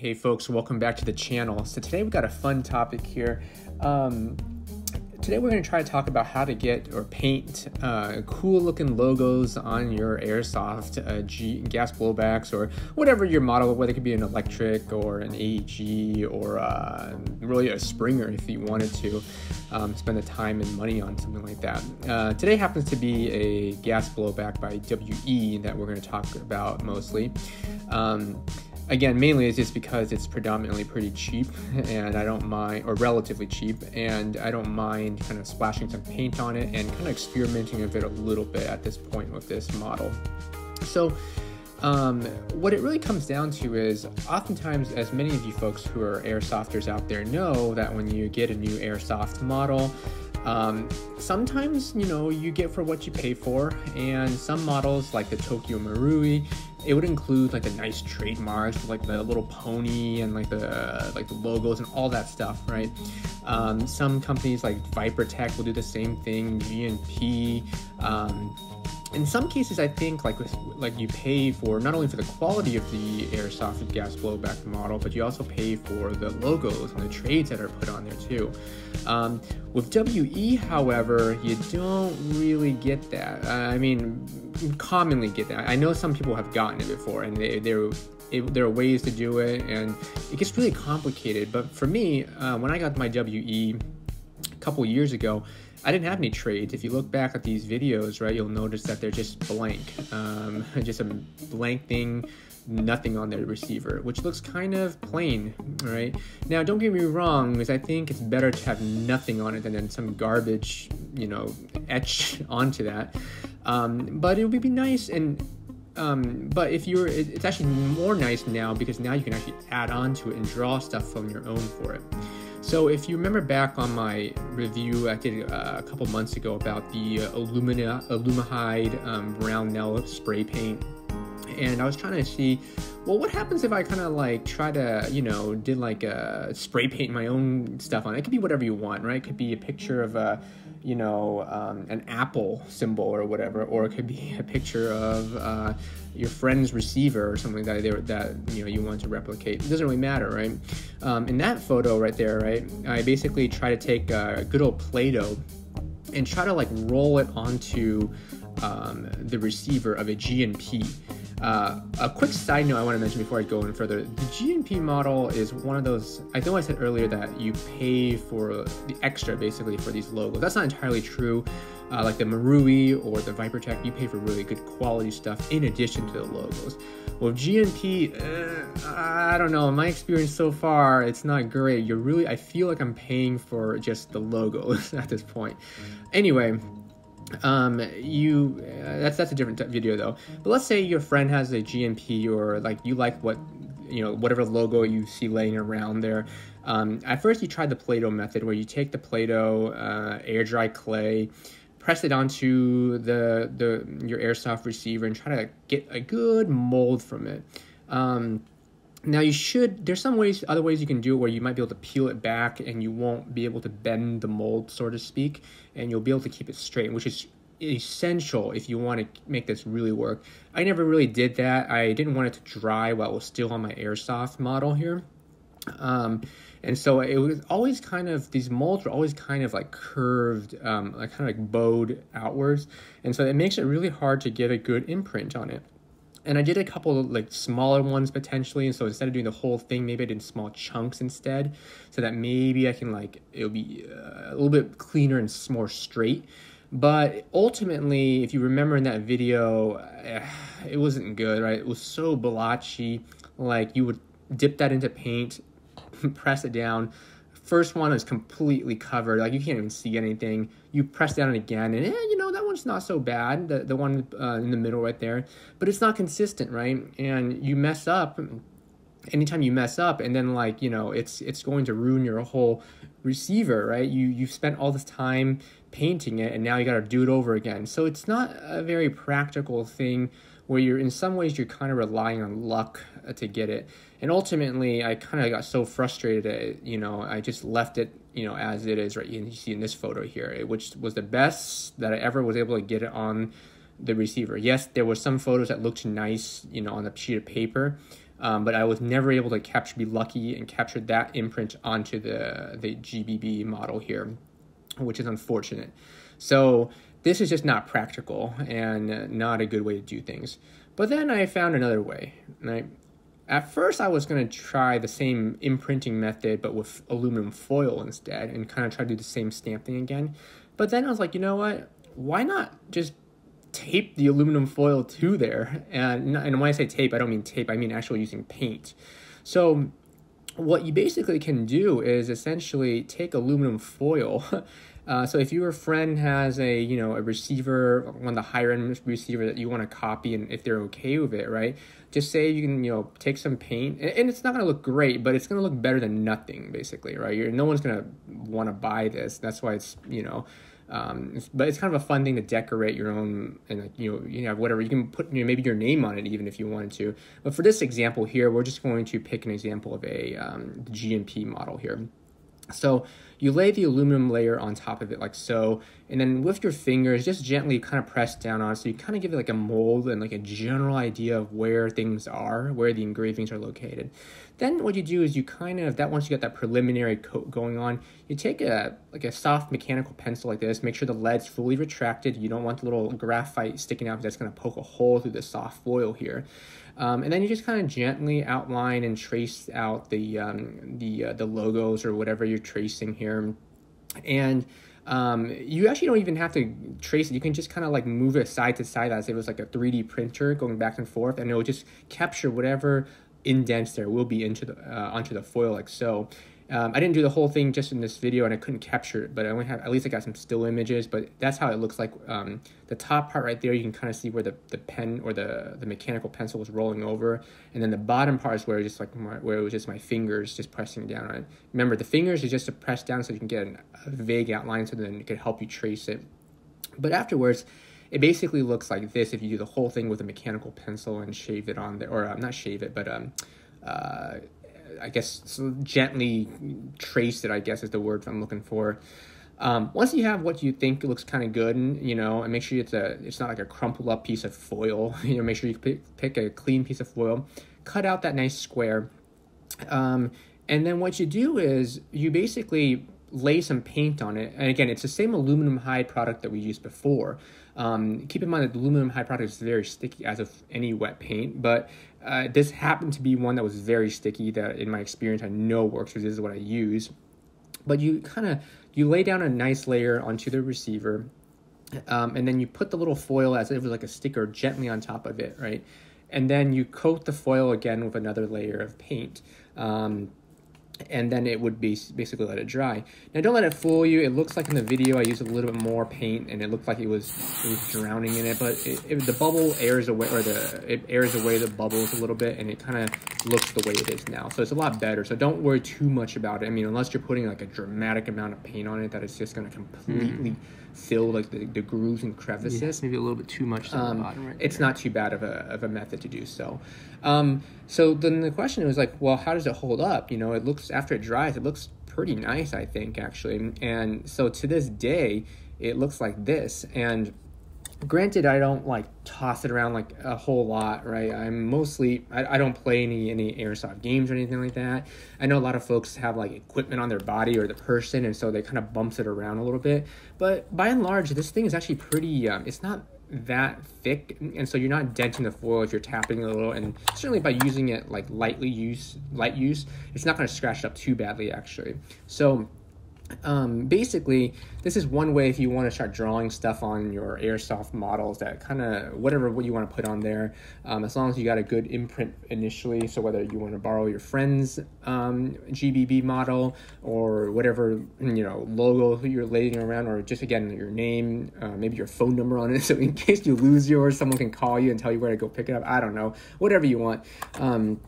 Hey folks, welcome back to the channel. So today we've got a fun topic here. Um, today we're going to try to talk about how to get or paint uh, cool looking logos on your airsoft uh, G- gas blowbacks or whatever your model, whether it could be an electric or an AEG or uh, really a Springer if you wanted to um, spend the time and money on something like that. Uh, today happens to be a gas blowback by WE that we're going to talk about mostly. Um, again, mainly it's just because it's predominantly pretty cheap, and I don't mind, or relatively cheap, and I don't mind kind of splashing some paint on it and kind of experimenting with it a little bit at this point with this model. So, um, what it really comes down to is oftentimes, as many of you folks who are airsofters out there know, that when you get a new airsoft model, um, sometimes you know you get for what you pay for, and some models like the Tokyo Marui, it would include like the nice trademarks, like the little pony and like the like the logos and all that stuff, right? Um, some companies like Viper Tech will do the same thing, G GNP. Um, in some cases, I think like with, like you pay for not only for the quality of the airsoft gas blowback model, but you also pay for the logos and the trades that are put on there too. Um, with WE, however, you don't really get that. I mean, commonly get that. I know some people have gotten it before, and they they're it, there are ways to do it, and it gets really complicated. But for me, uh, when I got my WE couple years ago, I didn't have any trades. If you look back at these videos, right, you'll notice that they're just blank, um, just a blank thing, nothing on the receiver, which looks kind of plain, right? Now, don't get me wrong, because I think it's better to have nothing on it than some garbage, you know, etch onto that. Um, but it would be nice and um, but if you're, it's actually more nice now because now you can actually add on to it and draw stuff from your own for it. So if you remember back on my review I did uh, a couple months ago about the uh, Illumina, Illumihide um, spray paint, and I was trying to see, well, what happens if I kind of like try to, you know, did like a uh, spray paint my own stuff on it? It could be whatever you want, right? It could be a picture of a, you know, um, an apple symbol or whatever, or it could be a picture of uh, your friend's receiver or something that they that you know you want to replicate. It doesn't really matter, right? Um, in that photo right there, right, I basically try to take a good old Play-Doh and try to like roll it onto um, the receiver of a GNP. Uh, a quick side note I want to mention before I go any further: the GNP model is one of those. I know I said earlier that you pay for the extra, basically, for these logos. That's not entirely true. Uh, like the Marui or the Vipertech, you pay for really good quality stuff in addition to the logos. Well, GNP, uh, I don't know. In my experience so far, it's not great. You're really, I feel like I'm paying for just the logos at this point. Anyway, um you uh, that's that's a different video though. But let's say your friend has a GMP or like you like what you know whatever logo you see laying around there. Um, at first you try the play-doh method where you take the play-doh uh, air dry clay press it onto the the your airsoft receiver and try to get a good mold from it. Um, now you should, there's some ways, other ways you can do it where you might be able to peel it back and you won't be able to bend the mold, so to speak, and you'll be able to keep it straight, which is essential if you want to make this really work. I never really did that. I didn't want it to dry while it was still on my airsoft model here. Um, and so it was always kind of these molds were always kind of like curved, um, like kind of like bowed outwards, and so it makes it really hard to get a good imprint on it and I did a couple like smaller ones potentially. And so instead of doing the whole thing, maybe I did small chunks instead, so that maybe I can like it'll be uh, a little bit cleaner and more straight. But ultimately, if you remember in that video, uh, it wasn't good, right? It was so blotchy. Like you would dip that into paint, press it down, First one is completely covered, like you can't even see anything. You press down again, and eh, you one's not so bad. The the one uh, in the middle right there, but it's not consistent, right? And you mess up. Anytime you mess up, and then like you know, it's it's going to ruin your whole receiver, right? You you've spent all this time painting it, and now you got to do it over again. So it's not a very practical thing where you're in some ways you're kind of relying on luck uh, to get it and ultimately i kind of got so frustrated at, you know i just left it you know as it is right you see in this photo here which was the best that i ever was able to get it on the receiver yes there were some photos that looked nice you know on a sheet of paper um, but I was never able to capture, be lucky and capture that imprint onto the the GBB model here, which is unfortunate. So this is just not practical and not a good way to do things. But then I found another way. Right? At first, I was going to try the same imprinting method, but with aluminum foil instead, and kind of try to do the same stamping again. But then I was like, you know what? Why not just tape the aluminum foil to there. And, and when I say tape, I don't mean tape, I mean actually using paint. So what you basically can do is essentially take aluminum foil. Uh, so if your friend has a you know a receiver, one of the higher end receiver that you want to copy, and if they're okay with it, right? Just say you can you know take some paint, and, it's not gonna look great, but it's gonna look better than nothing, basically, right? You're, no one's gonna want to buy this. That's why it's you know um, but it's kind of a fun thing to decorate your own and like you know you have whatever you can put you know, maybe your name on it even if you wanted to. But for this example here, we're just going to pick an example of a um, GMP model here. So you lay the aluminum layer on top of it like so, and then with your fingers, just gently kind of press down on it. So you kind of give it like a mold and like a general idea of where things are, where the engravings are located. Then what you do is you kind of, that once you get that preliminary coat going on, you take a like a soft mechanical pencil like this, make sure the lead's fully retracted. You don't want the little graphite sticking out because that's going to poke a hole through the soft foil here. Um, and then you just kind of gently outline and trace out the um, the uh, the logos or whatever you're tracing here, and um, you actually don't even have to trace it. You can just kind of like move it side to side as if it was like a 3D printer going back and forth, and it will just capture whatever indents there will be into the uh, onto the foil like so. Um, I didn't do the whole thing just in this video and I couldn't capture it, but I only have, at least I got some still images, but that's how it looks like. Um, the top part right there, you can kind of see where the, the pen or the, the mechanical pencil was rolling over. And then the bottom part is where it just like my, where it was just my fingers just pressing down on it. Remember, the fingers is just to press down so you can get an, a vague outline so then it could help you trace it. But afterwards, it basically looks like this if you do the whole thing with a mechanical pencil and shave it on there, or uh, not shave it, but um, uh, I guess gently trace it. I guess is the word I'm looking for. Um, once you have what you think looks kind of good, and, you know, and make sure it's a it's not like a crumpled up piece of foil. You know, make sure you pick, pick a clean piece of foil, cut out that nice square, um, and then what you do is you basically lay some paint on it. And again, it's the same aluminum hide product that we used before. Um, keep in mind that the aluminum hide product is very sticky as of any wet paint, but uh, this happened to be one that was very sticky that in my experience I know works because this is what I use. But you kind of, you lay down a nice layer onto the receiver um, and then you put the little foil as if it was like a sticker gently on top of it, right? And then you coat the foil again with another layer of paint. Um, and then it would be basically let it dry. Now don't let it fool you. It looks like in the video I used a little bit more paint and it looked like it was, it was drowning in it, but it, it, the bubble airs away, or the it airs away the bubbles a little bit and it kind of looks the way it is now. So it's a lot better. So don't worry too much about it. I mean, unless you're putting like a dramatic amount of paint on it that it's just going to completely mm. fill like the, the grooves and crevices. Yeah, maybe a little bit too much um, bottom right It's not too bad of a, of a method to do so. Um, so then the question was like, well, how does it hold up? You know, it looks after it dries, it looks pretty nice, I think, actually. And so to this day, it looks like this. And granted, I don't like toss it around like a whole lot, right? I'm mostly I, I don't play any any airsoft games or anything like that. I know a lot of folks have like equipment on their body or the person, and so they kind of bumps it around a little bit. But by and large, this thing is actually pretty. Um, it's not that thick and so you're not denting the foil if you're tapping a little and certainly by using it like lightly use light use it's not going to scratch it up too badly actually so um, basically, this is one way if you want to start drawing stuff on your airsoft models that kind of whatever what you want to put on there, um, as long as you got a good imprint initially. So whether you want to borrow your friend's um, GBB model or whatever you know logo you're laying around, or just again your name, uh, maybe your phone number on it, so in case you lose yours, someone can call you and tell you where to go pick it up. I don't know, whatever you want. Um,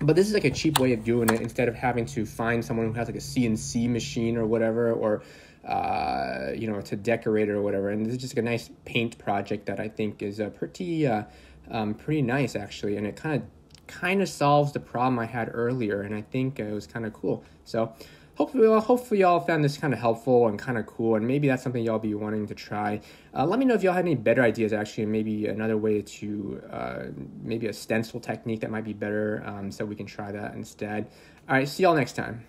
but this is like a cheap way of doing it instead of having to find someone who has like a CNC machine or whatever, or uh, you know, to decorate it or whatever. And this is just like a nice paint project that I think is uh, pretty, uh, um, pretty nice actually, and it kind of kind of solves the problem I had earlier, and I think it was kind of cool. So hopefully, well, hopefully y'all found this kind of helpful and kind of cool, and maybe that's something y'all be wanting to try. Uh, let me know if y'all have any better ideas, actually, maybe another way to, uh, maybe a stencil technique that might be better, um, so we can try that instead. All right, see y'all next time.